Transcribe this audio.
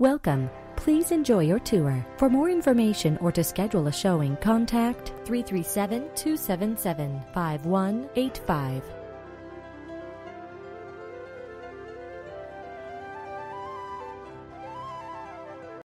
Welcome. Please enjoy your tour. For more information or to schedule a showing, contact 337 277 5185.